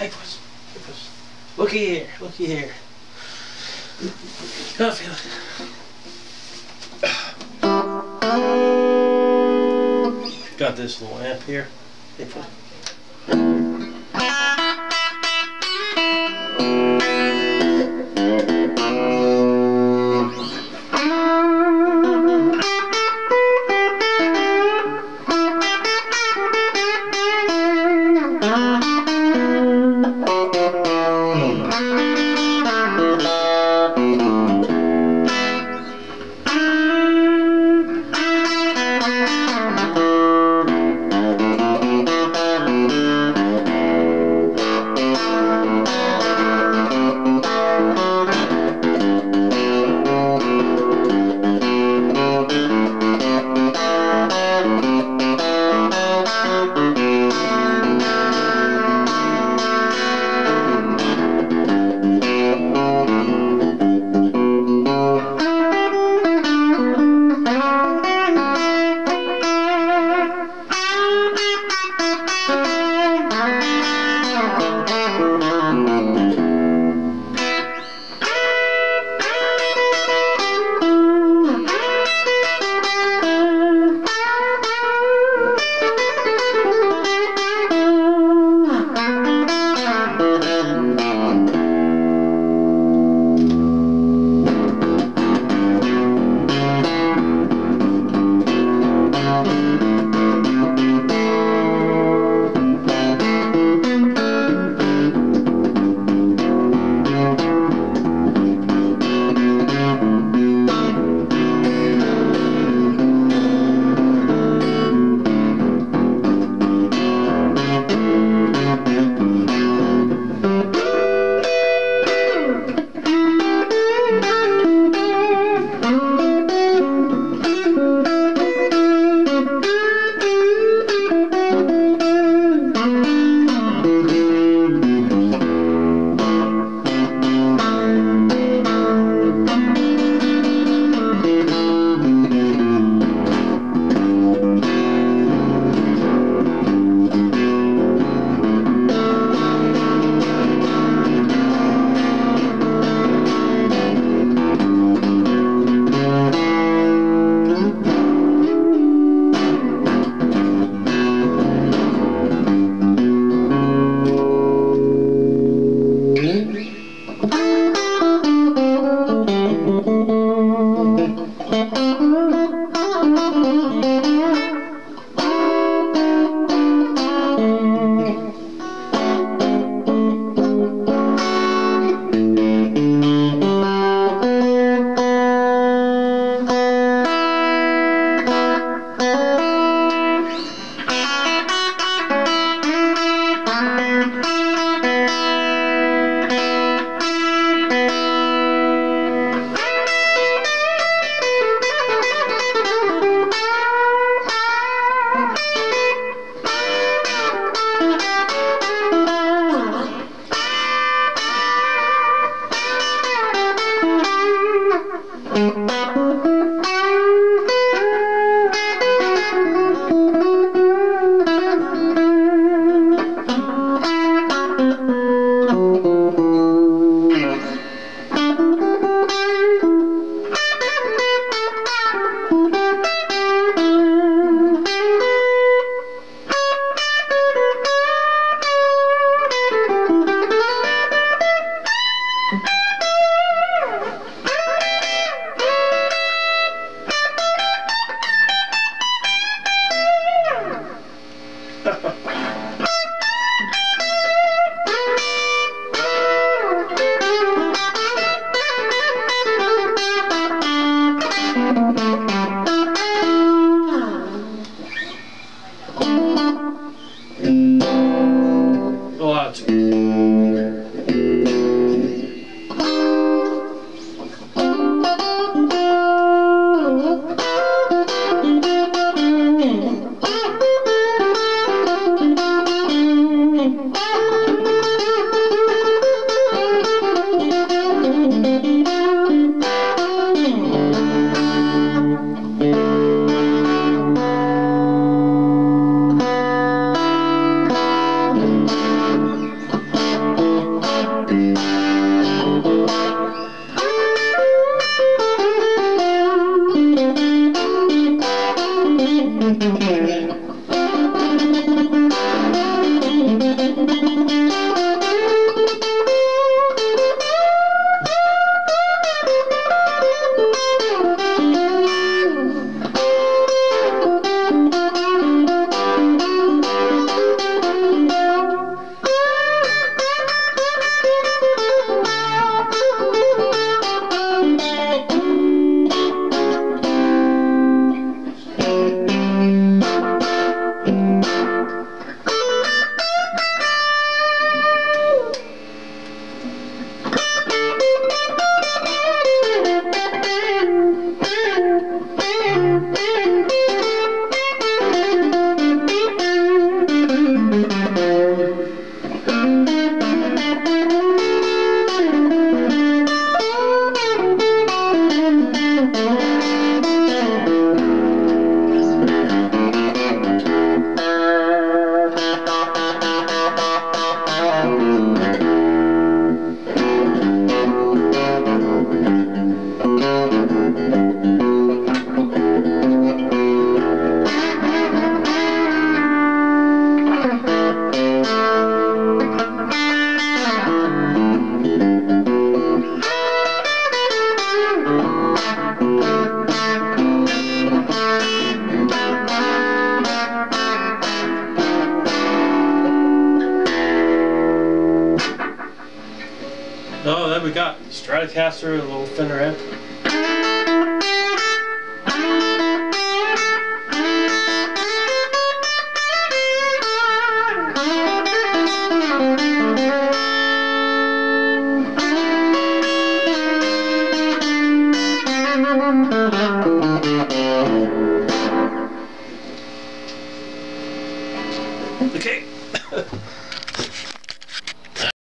Hey, puss. Looky here. Looky here. Got this little amp here. Mm-hmm. Stratocaster, a little Fender amp.